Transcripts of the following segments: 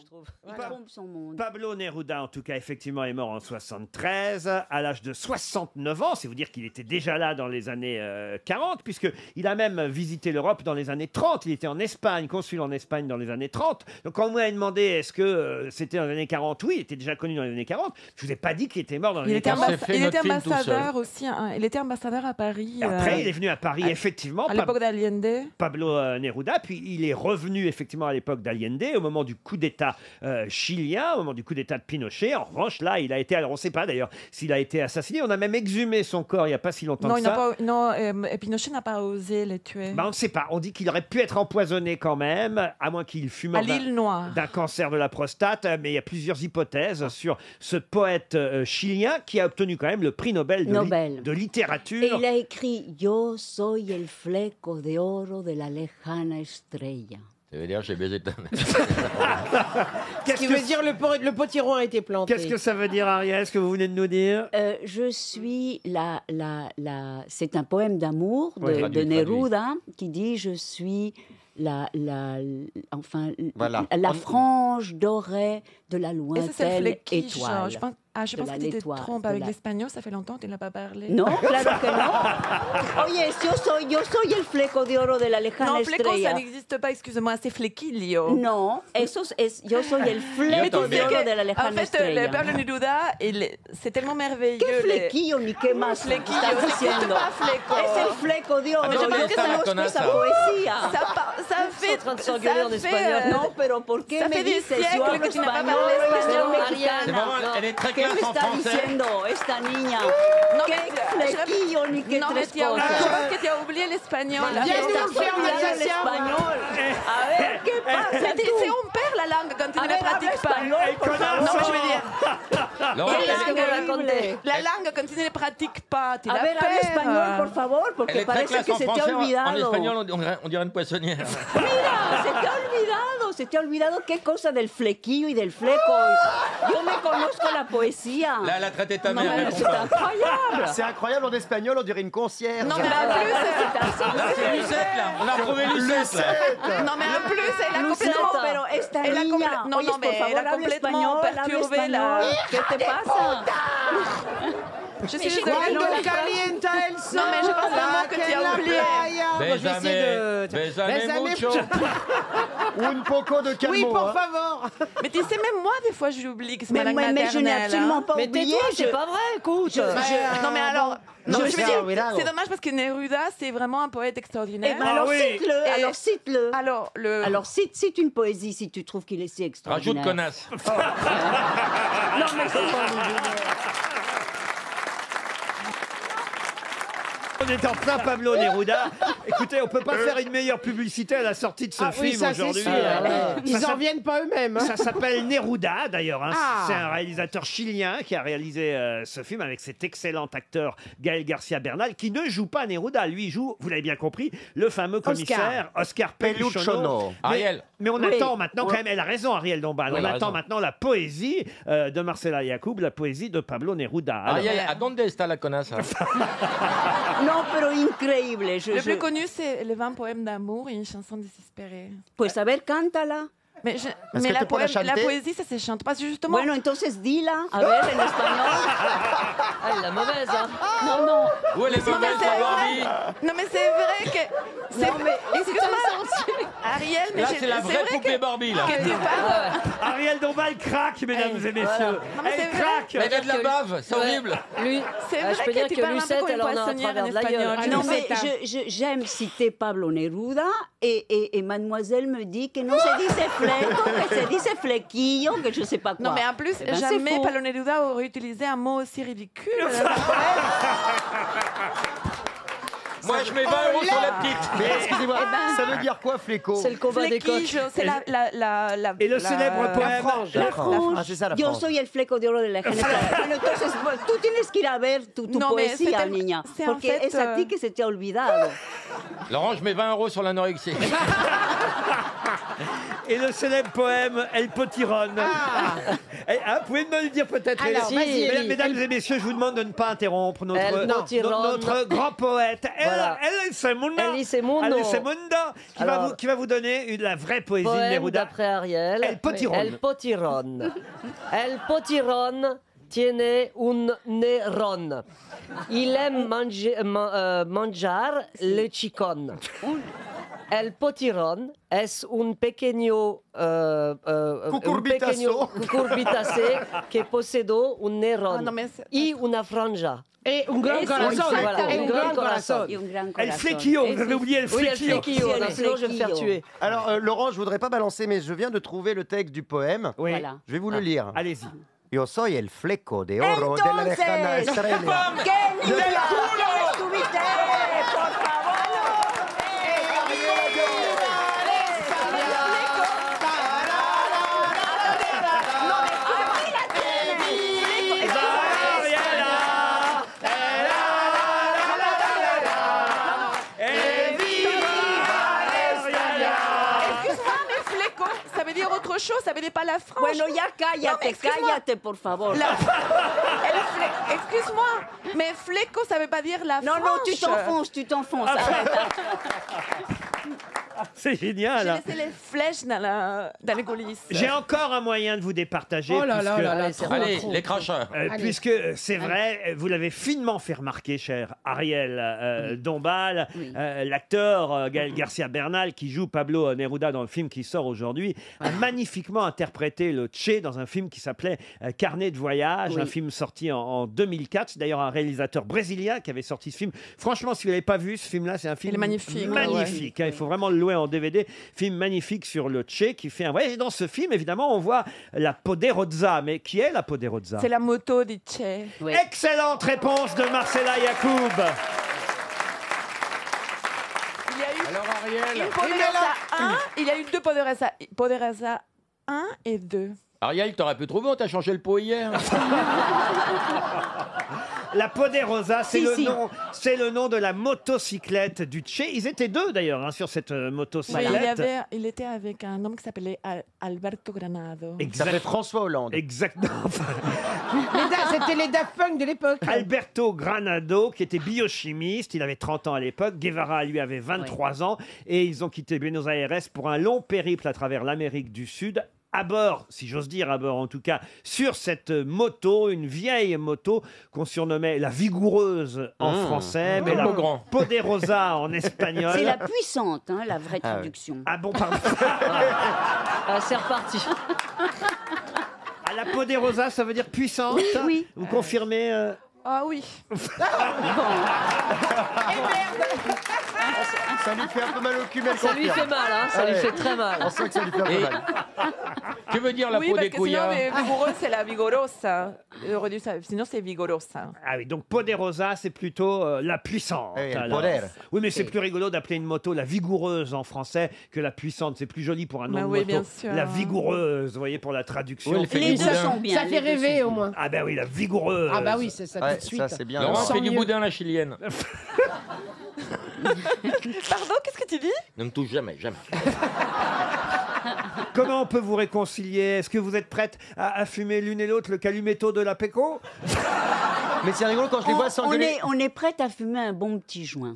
je trouve. Il Voilà. trompe son monde. Pablo Neruda, en tout cas, effectivement, est mort en 73, à l'âge de 69 ans. C'est vous dire qu'il était déjà là dans les années euh, 40, puisqu'il a même visité l'Europe dans les années 30. Il était en Espagne, consul en Espagne dans les années 30. Donc, quand vous m'avez demandé est-ce que euh, c'était dans les années 40, oui, il était déjà connu dans les années 40. Je vous ai pas dit qu'il était mort dans les Il années était, 40. ambassa- il était ambassadeur aussi. hein. Il était ambassadeur à Paris. Après, euh, il est venu à Paris, à- effectivement. À Pab- l'époque d'Allende. Pablo euh, Neruda, puis il est revenu effectivement à l'époque d'Allende, au moment du coup d'État euh, chilien, au moment du coup d'État de Pinochet. En revanche, là, il a été, alors on ne sait pas d'ailleurs s'il a été assassiné, on a même exhumé son corps il n'y a pas si longtemps Non, que il ça. n'a pas, non euh, Pinochet n'a pas osé le tuer. Bah, on ne sait pas. On dit qu'il aurait pu être empoisonné quand même, à moins qu'il fût mort À l'île d'un- Noire. d'un cancer de la prostate. Mais il y a plusieurs hypothèses sur ce poète euh, chilien qui a obtenu quand même le prix Nobel de, li- Nobel. de Et littérature. il a écrit Yo soy el fleco de oro de la lejana estrella. Ça veut dire j'ai baisé ta Ce qui veut dire le, po- le potiron a été planté. Qu'est-ce que ça veut dire, Ariel, ce que vous venez de nous dire? Euh, je suis la, la, la... C'est un poème d'amour de, Oui, traduit, de Neruda qui dit Je suis la, la, enfin, Voilà. la frange dorée de la Et ça, c'est le lointaine flequiche. étoile. Je pense, ah, je pense que tu te trompes avec la- l'espagnol. Ça fait longtemps que tu n'as pas parlé. No, claro que no. Oye, yo soy, yo soy el fleco de oro de la lejana Non, fleco, ça estrella. n'existe pas, excuse-moi, c'est flequillo. No, eso es, yo soy el fleco de oro de la En lejana fait, estrella. le Pablo Neruda, c'est tellement merveilleux. ¿Qué les- flequillo ni qué más Flequillo, estás diciendo? pas, fleco. Es el fleco de oro. Ah, mais je pense que ça- conozco ça. poesía. Ça, ça fait. en ça en fait, espagnol. No, pero ¿por qué Ça me fait des dices? siècles Yo hablo que tu n'as pas español, parlé mexicana. Elle est très ¿Qué classe me en está français. diciendo esta niña? Non, ¿Qué mais flequillo ni qué Non, mais tres tu as- je cosas? pense que tu as oublié l'espagnol. Nous en alsacien. espagnol. A ver, ¿qué pasa Mais t'es- tú? c'est- on perd la langue quand tu A ne ver, la pratiques habla pas. espagnol, por favor. Non, mais je veux dire, Laurent, la elle est- que me la langue quand tu ne la pratiques pas, tu A la ver, habla perds. espagnol, por favor, elle porque est très parece classe que en se te ha français. En olvidado. espagnol, on dirait, on dirait une poissonnière. Mira, se te ha olvidado, se te ha olvidado qué cosa del flequillo y del fleco. Yo me conozco la poesía. Là, elle a traité ta mère. c'est incroyable. C'est incroyable en espagnol, on dirait une concierge. Non, mais en plus, Là, c'est Lucette, là. On a retrouvé Lucette, là. non, mais en plus, elle a Luceta, complètement. pero esta Elle a niña, complè- non, oyes, non, por mais favor, elle a habla complètement habla perturbé la. espagnol. ¿Qué te pasa? Je suis désolée. Cuando non, calienta la oublié. playa. Moi, je vais essayer Bésame, de- bésame Bésame mucho. Ou une poco de calmo. Oui, pour hein. favor. Mais tu sais, même moi, des fois, j'oublie que c'est ma Mais, langue mais- mais je n'ai maternelle. absolument hein. pas Mais oublié. tais-toi, je- c'est pas vrai, écoute. je- je- Non, mais alors. Non, Je je veux sais, dire, c'est dommage parce que Neruda, c'est vraiment un poète Eh extraordinaire. ben alors oui. cite-le, alors cite-le. Alors, le. Alors cite, cite une poésie si tu trouves qu'il est si Rajoute extraordinaire. connasse. Non mais c'est pas On est en plein Pablo Neruda. Écoutez, on peut pas faire une meilleure publicité à la sortie de ce Ah oui, film ça c'est aujourd'hui. sûr. Euh, Ils ça en reviennent pas eux-mêmes. hein. Ça s'appelle Neruda d'ailleurs. hein. Ah. C'est un réalisateur chilien qui a réalisé euh, ce film avec cet excellent acteur Gaël Garcia Bernal qui ne joue pas Neruda. Lui il joue, vous l'avez bien compris, le fameux commissaire Oscar. Mais, Ariel. mais on Oui. attend maintenant quand même. Elle a raison, Ariel Dombal. Oui, on elle a attend raison. maintenant la poésie euh, de Marcela Yacoub, la poésie de Pablo Neruda. Alors, Ariel, ¿a dónde está la connasse hein No, pero increíble. Je, Le je- plus connu, c'est les 20 poèmes d'amour et une chanson désespérée. Pues a ver, cántala. Mais, je- mais la, poème- poésie, ça se chante pas justement. Bueno, entonces dila. A ver, en español. Ah, la mauvaise. hein. Non, non. Où elle est Non, mais mauvaise, Non, mais c'est vrai que. c'est- Excuse-moi, Ariel, mais Là, c'est la vraie vrai poupée que, Barbie, là. que tu parles. Ariel Dombal craque, mesdames et messieurs. Non, mais Elle craque. Elle a de la bave, c'est horrible. Lui, C'est ah, je vrai peux que dire tu que parles un peu Lucette, comme une elle poissonnière en espagnol. Ah, Non, non, mais je- je- j'aime citer Pablo Neruda et, et, et mademoiselle me dit que no se dice fleco, que se dice flequillo, que je sais pas quoi. Non, mais en plus, Eh ben, jamais faux. Pablo Neruda aurait utilisé un mot aussi ridicule. Moi, je mets 20 euros sur la petite. Mais excusez-moi, Eh ben- ça veut dire quoi, fléco c'est le combat des coqs. C'est la, la, la, la- Et le la- célèbre poème. frange. La frange. Ah, c'est ça, la Yo frange. soy el fleco de oro de la. Bueno, entonces tú tienes que ir a ver tu, tu No, mais poesía, niña. Porque fait, es a ti euh, que se te ha olvidado. Laurent, je mets 20 euros sur l'anorexie. et le célèbre poème El Potiron. Eh, hein, vous pouvez me le dire peut-être Ah. Alors, Hélène vas-y, Mesdames, et messieurs, je vous demande de ne pas interrompre notre, El no- Potiron. notre grand poète. El, Voilà. El Semundo. El Semundo. El Semundo, qui, va Alors- vous, qui va vous donner une, la vraie poésie de Poème Neruda. d'après Ariel. El Potiron. El Potiron. El Potiron tiene un neron. Il aime manger, ma- euh, manjar le chicon. El Potiron es un pequeño, euh, euh, un pequeño cucurbitacé que possedo un neron Ah, non, mais c'est- y una franja. Et un grand Et corazon. voilà, Et un un grand grand corazon. corazon. Et un grand El corazon. Flequillo, Et vous avez oublié El Oui, el Flequillo. flequillo, El non, sinon je vais me faire flequillo. tuer. Alors, euh, Laurent, je voudrais pas balancer, mais je viens de trouver le texte du poème. Oui, Voilà. Je vais vous le lire. allez-y. Yo soy el fleco de oro de la lejana Entonces, estrella. ¡Qué linda estuviste! ¡Por chose, ça veut dire pas la frange. Bueno, ya cállate, cállate, por favor. La- Excuse-moi, mais fleco, ça veut pas dire la Non, frange. non, tu t'enfonces, tu t'enfonces. arrête. C'est J'ai génial. laissé les flèches dans, la... dans les coulisses. J'ai encore un moyen de vous départager. Oh là là puisque- là là, Allez, c'est trop, Allez, trop. les cracheurs. Euh, Allez. puisque euh, c'est vrai, euh, vous l'avez finement fait remarquer, cher Ariel euh, Dombal, Oui. euh, l'acteur euh, Gaël Garcia Bernal, qui joue Pablo Neruda dans le film qui sort aujourd'hui, a magnifiquement interprété le Che dans un film qui s'appelait euh, Carnet de voyage, Oui. un film sorti en, en 2004. C'est d'ailleurs un réalisateur brésilien qui avait sorti ce film. Franchement, si vous l'avez pas vu, ce film-là, c'est un film magnifique, magnifique, hein, il faut vraiment le louer en DVD. Film magnifique sur le Che qui fait un voyage. Et dans ce film, évidemment, on voit la Poderosa. Mais qui est la Poderosa C'est la moto du Che. Oui. Excellente réponse de Marcella Yacoub. Il y a eu Alors, Ariel. une Poderosa 1, il y a eu deux Poderosa, Poderosa 1 et 2. Ariel, t'aurais pu trouver, on t'a changé le pot hier. La Poderosa, c'est Si, le si. nom, c'est le nom de la motocyclette du Che. Ils étaient deux d'ailleurs hein, sur cette euh, Oui, motocyclette. il, y avait, il était avec un homme qui s'appelait Al- Alberto Granado. Ça Exact- François Hollande. Exactement. Les Da- C'était les Daft Punk de l'époque. Alberto Granado, qui était biochimiste, il avait 30 ans à l'époque. Guevara, lui, avait 23 ans. Et ils ont quitté Buenos Aires pour un long périple à travers l'Amérique du Sud. À bord, si j'ose dire, à bord en tout cas, sur cette moto, une vieille moto qu'on surnommait la vigoureuse en Mmh. français, mais Comme la Beaugrand. Poderosa en espagnol. C'est la puissante, hein, la vraie Ah traduction. Ah bon, pardon. Ah, c'est reparti. Ah, la Poderosa, ça veut dire puissante Oui, oui. Vous confirmez euh, Ah oui. Ça lui fait un peu mal au cul, mais elle Ça lui confirme. fait mal, hein, ça lui Ouais. fait très mal. On sent que ça lui fait un peu Et- mal. Que veut dire la oui, peau parce des que sinon, couillards mais vigoureuse, c'est la vigorosa. Savoir. Sinon, c'est vigorosa. Ah oui, donc Poderosa, c'est plutôt euh, la puissante. Eh, alors. poder. Oui, mais c'est plus rigolo d'appeler une moto la vigoureuse en français que la puissante. C'est plus joli pour un nom Bah de oui, moto. bien sûr. La vigoureuse, vous voyez, pour la traduction. Oui, elle fait Les du deux boudin. sont bien. Ça les fait deux rêver au moins. Ah ben oui, la vigoureuse. Ah bah oui, c'est ça Ouais, tout de suite. ça c'est bien. Laurent On fait du mieux. boudin, la chilienne. Pardon, qu'est-ce que tu dis? Ne me touche jamais, jamais. Comment on peut vous réconcilier? Est-ce que vous êtes prête à, à fumer l'une et l'autre le calumetto de la péco Mais c'est rigolo quand je les On, vois on s'engueuler. est, on est prête à fumer un bon petit joint.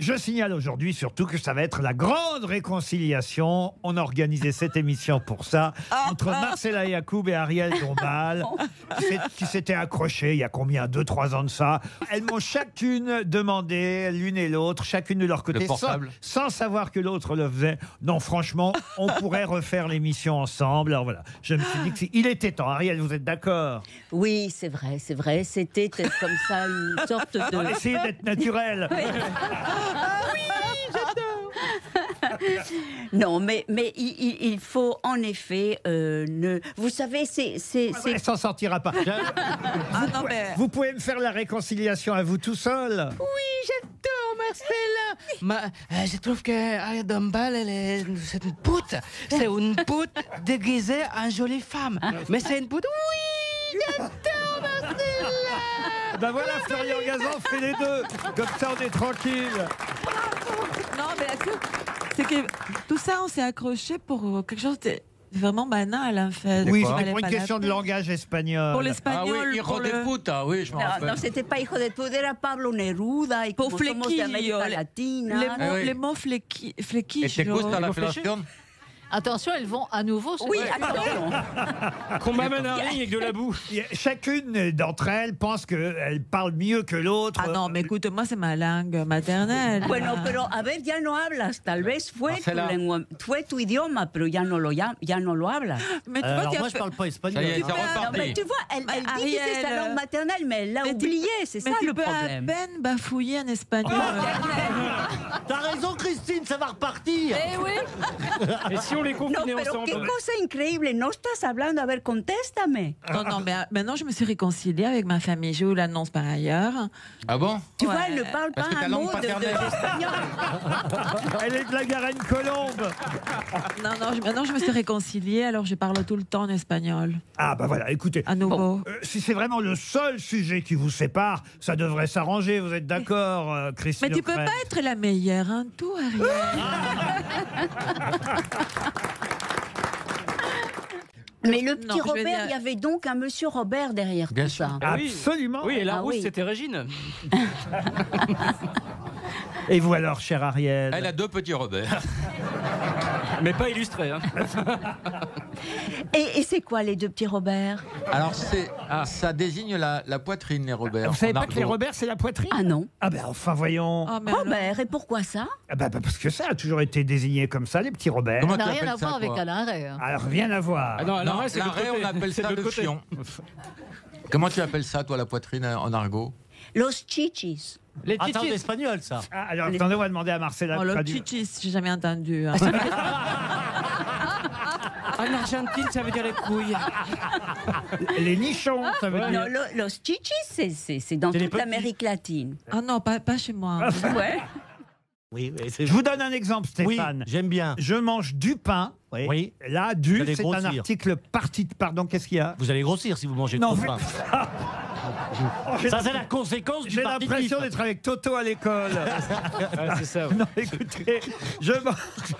Je signale aujourd'hui surtout que ça va être la grande réconciliation. On a organisé cette émission pour ça, entre Marcella Yacoub et Ariel Dombal, qui s'étaient accrochés il y a combien? Deux, trois ans de ça. Elles m'ont chacune demandé, l'une et l'autre, chacune de leur côté, Le sans, portable. sans savoir que l'autre le faisait. Non, franchement, on pourrait refaire l'émission ensemble. Alors voilà, je me suis dit que c'est- il était temps. Ariel, vous êtes d'accord? Oui, c'est vrai, c'est vrai. C'était comme ça une sorte de. Essayez d'être naturel. Non, mais, mais il, faut en effet euh, ne. Vous savez, c'est. c'est- c'est- Elle s'en sortira pas. Ah non, mais. Vous pouvez me faire la réconciliation à vous tout seul J'adore Marcella. Ma- euh, je trouve que Ariel Dombal, elle est, c'est une pute. C'est une pute déguisée en jolie femme. Mais c'est une pute. Oui, j'adore. Ben voilà, Florian Gazan fait les deux. Comme ça, on est tranquille. Non, mais est-ce que- c'est que tout ça, on s'est accroché pour quelque chose de vraiment banal, en fait. Oui, c'était pour une question de langage espagnol. Pour Ah l'espagnol, oui, pour hijo de puta, oui, je me No, rappelle. no, c'était pas hijo de puta, era Pablo Neruda y Pour flequillo, les- mots, Ah oui. les mots flequi, Et flequillos. te gusta la Attention, elles vont à nouveau se Oui. Qu'on m'amène un ring avec de la boue. Chacune d'entre elles pense qu'elle parle mieux que l'autre. Ah non, mais écoute, moi, c'est ma langue maternelle. Bueno, pero a ver, ya no hablas. Tal vez fue tu, lengua, fue tu idioma, pero ya no lo, ya, ya no lo hablas. Mais tu Euh, vois, alors tu moi, je parle pas espagnol. Ça y est, c'est Non, reparti. mais tu vois, elle, elle dit que c'est sa Ariel, langue maternelle, mais elle l'a mais tu- oublié. C'est mais ça tu le peux à problème. peine bafouiller en espagnol. T'as raison, Christine, ça va repartir. Eh oui Et si on les No, confinait pero qué ensemble cosa increíble. No estás hablando. A ver, contéstame. non, non, mais euh, maintenant, je me suis réconciliée avec ma famille. Je vous l'annonce par ailleurs. Ah bon Tu Ouais. vois, elle ne parle pas un mot de, l'espagnol. Elle est de la Garenne Colombe. Non, non, je- maintenant, je me suis réconciliée, alors je parle tout le temps en espagnol. Ah bah voilà, écoutez. À nouveau. euh, si c'est vraiment le seul sujet qui vous sépare, ça devrait s'arranger. Vous êtes d'accord, euh, Christine Mais tu peux O'Crane pas être la meilleure en tout, Ariel. Mais le petit Robert, dire- il y avait donc un monsieur Robert derrière Bien tout sûr. ça. Absolument. Oui, et la Ah rousse, oui. c'était Régine. Et vous alors, cher Ariel? Elle a deux petits Robert. Mais pas illustrés. Hein. Et, et c'est quoi les deux petits Robert Alors, c'est, ça désigne la, la poitrine, les Robert. Vous savez en pas que les. Robert, c'est la poitrine Ah non. Ah ben enfin, voyons. Oh, mais alors- Robert, et pourquoi ça Ah bah, bah, parce que ça a toujours été désigné comme ça, les petits Robert. Comment Ça n'a rien à ça, voir avec toi Alain Ray. hein. Alors, rien à voir. Ah non, l'arrêt, c'est de l'autre l'arrêt, côté. on appelle C'est ça de le côté. fion. Comment tu appelles ça, toi, la poitrine euh, en argot Los chichis. Les Attends, titis. l'espagnol, ça. Ah, alors, attendez, on va demander à Marcella Oh, de le traduire. chichis, j'ai jamais entendu. hein. En Argentine, ça veut dire les couilles. Les nichons, ça veut dire. Non, lo- los chichis, c'est- c'est c'est dans C'est les toute petits. l'Amérique latine. Ah non, pas, pas chez moi. Ouais. Oui, oui, c'est Je vous donne un exemple, Oui, Stéphane. j'aime bien. Je mange du pain. Oui. Là, Vous du, allez c'est un grossir. article parti. Pardon, qu'est-ce qu'il y a? Vous allez grossir si vous mangez Non, trop de mais- pain. Ça, c'est la conséquence du J'ai l'impression d'être avec Toto à l'école. c'est ça. non, écoutez, je mange.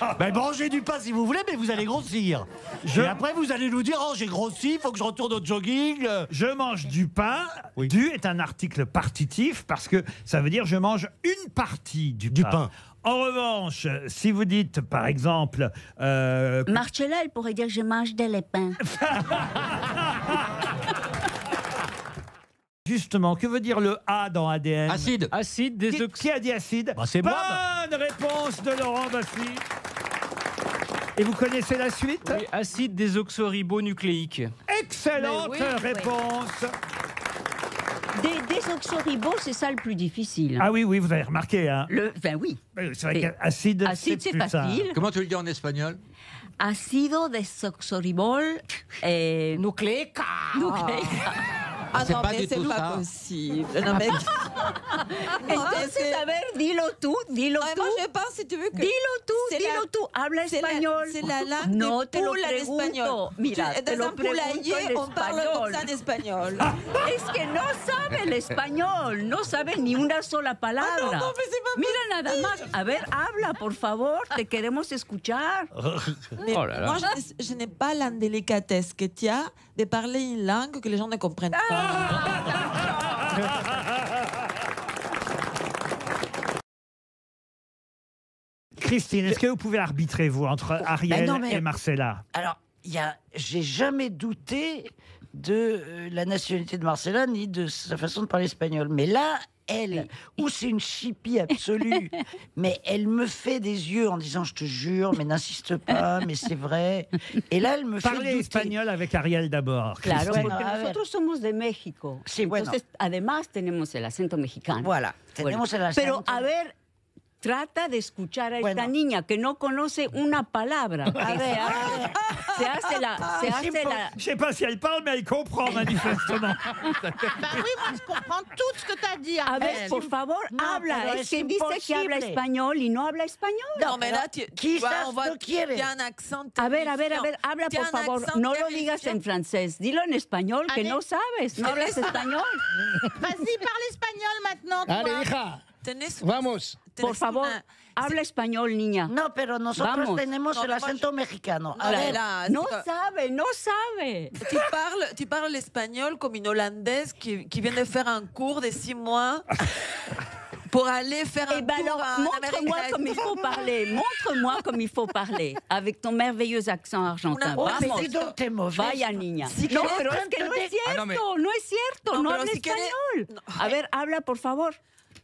Ben, mangez du pain si vous voulez, mais vous allez grossir. Je- Et après, vous allez nous dire Oh, j'ai grossi, il faut que je retourne au jogging. Je mange du pain. Oui. Du est un article partitif parce que ça veut dire je mange une partie du, Du pain. En revanche, si vous dites par exemple euh, Marcella, elle pourrait dire je mange des lépins. Justement, que veut dire le A dans ADN Acide. Acide, Qui, désox... qui a dit acide Bah, c'est moi, Bonne réponse de Laurent Baffy. Et vous connaissez la suite Oui, acide désoxyribonucléique. Excellente Mais oui, oui. réponse. Des, des oxoribos, c'est ça le plus difficile. Ah oui, oui, vous avez remarqué. Hein. Le, ben oui. Oui, C'est vrai Et- qu'acide, Acide, c'est plus ça. facile. Comment tu le dis en espagnol? Acido desoxoribol. Eh, Nucléica. Ah C'est non, pas mais c'est pas ça. possible. Non, mais... Entonces, a ver, dilo tú, dilo tú. moi, je pense, si tu veux, que... Dilo tú, dilo la- tú. Habla C'est la, español. c'est la langue no des te lo poules en espagnol. Mira, Tu- te dans lo poulailler, en on parle comme ça en español. espagnol. Es que no sabe el español, no sabe ni una sola palabra. Ah, no, no, mais c'est pas Mira nada más. A ver, habla, por favor, te queremos escuchar. Mais Oh là là. moi, je n'ai- je n'ai pas l'indélicatesse que tu as de parler une langue que les gens ne comprennent pas. Christine, est-ce que vous pouvez arbitrer, vous, entre Ariel Ben non, mais- et Marcella Alors, il y a, j'ai jamais douté de euh, la nationalité de Marcella ni de sa façon de parler espagnol. Mais là, elle, ou c'est une chipie absolue, mais elle me fait des yeux en disant je te jure, mais n'insiste pas, mais c'est vrai. Et là, elle me fait Parlez douter. espagnol avec Ariel d'abord. Claro, Bueno, nosotros somos de México. Sí, bueno. Entonces, además tenemos el acento mexicano. Voilà, tenemos el acento. Pero, a ver, trata de escuchar a esta niña que no conoce una palabra. que A ver, se hace la, se hace la, Je sais pas si elle parle, mais elle comprend manifestement. Bah oui, moi je comprends tout ce que tu as dit. A ver, por favor, No, habla. pero Es es que dice que habla imposible. español y no habla español. Non, mais là, tu, tu Quizás voit no quiere. a un accent A ver, a ver, a ver, habla a por favor. No lo digas en francés, dilo en español, que Allez. no sabes, no hablas español. Vas-y, parle espagnol maintenant. toi. Allez, hija, Tenés- vamos. Por favor, una- habla español, niña. No, pero nosotros Vamos. tenemos No, el acento mexicano. A No, ver, No sabe, no sabe. Tu parles, tu parles l'espagnol comme une Hollandaise qui, qui vient de faire un cours de six mois pour aller faire un Eh ben tour alors, montre-moi comme il faut parler. Montre-moi comme il faut parler. Avec ton merveilleux accent argentin. Oh, mais Vamos. dis donc, t'es mauvaise. Vaya niña. Si no, pero es que no es cierto, Ah, no, me- no es cierto, No, no, habla si querés- español. A ver, habla por favor.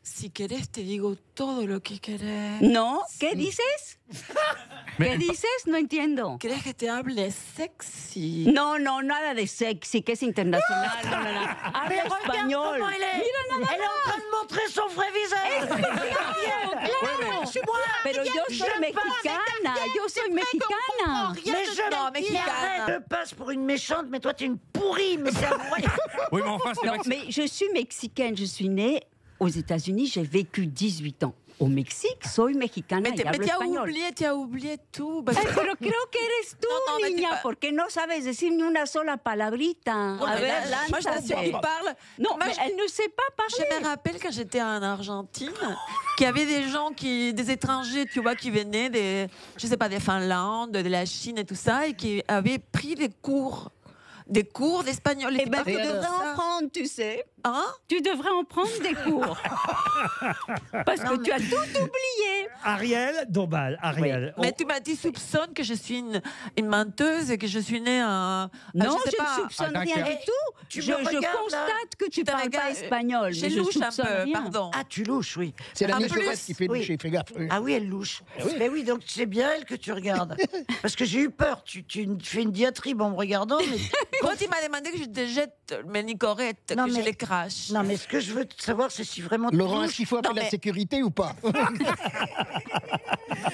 Si querés, te digo todo lo que querés. No, ¿qué dices? ¿Qué dices? No entiendo. ¿Querés que te hable sexy? No, no, nada de sexy, que es internacional. No, no, no. Habla español. comment elle est. Mira nada Elle est en train de montrer son vrai visage. Claro, pero yo soy je mexicana, yo soy mexicana. Mais je Non, me dis, mexicane. arrête, je passe pour une méchante, mais toi, t'es une pourrie, mais c'est. Oui, mais enfin, c'est mais je suis mexicaine, je suis née aux États-Unis, j'ai vécu 18 ans. Au Mexique, soy mexicana Mais y te- mais hablo tu as español. oublié, as oublié que- pero creo que eres tú, No, no, niña, pa- porque no sabes decir ni una sola palabrita. Ouais, A ver, là, moi, je t'assure qu'il parle. Non, Moi, mais je- elle ne sait pas Je parler. me rappelle quand j'étais en Argentine, qu'il y avait des gens qui, des étrangers, tu vois, qui venaient des, je sais pas, des Finlande, de la Chine et tout ça, et qui avaient pris des cours, des cours d'espagnol. Eh ben, pas tu devrais en prendre, tu sais. Hein Tu devrais en prendre des cours. Parce que tu as tout oublié. Ariel Dombal. Ariel. Mais tu m'as dit soupçonne que je suis une, une menteuse et que je suis née en. Non, sais je pas. ne soupçonne Ah, rien du tout. Tu je, là constate que tu te parles pas espagnol. Je louche un soupçonne peu, rien. pardon. Ah, tu louches, oui. C'est la plus- qui fait Oui. loucher, fais gaffe. Ah oui, elle louche. Mais oui, donc c'est bien elle que tu regardes. Parce que j'ai eu peur. Tu, tu fais une diatribe en me regardant. Mais... Quand il m'a demandé que je te jette mes nicorettes, que je les crache. Non, mais ce que je veux savoir, c'est si vraiment tu Laurent, est-ce qu'il faut appeler Non, la sécurité ou pas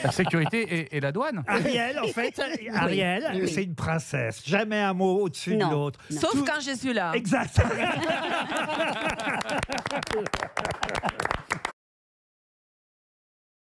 la sécurité et, et la douane. Ariel, en fait, Ariel, oui. c'est une princesse. Jamais un mot au-dessus de l'autre. Sauf Tout- quand je suis là. Exact.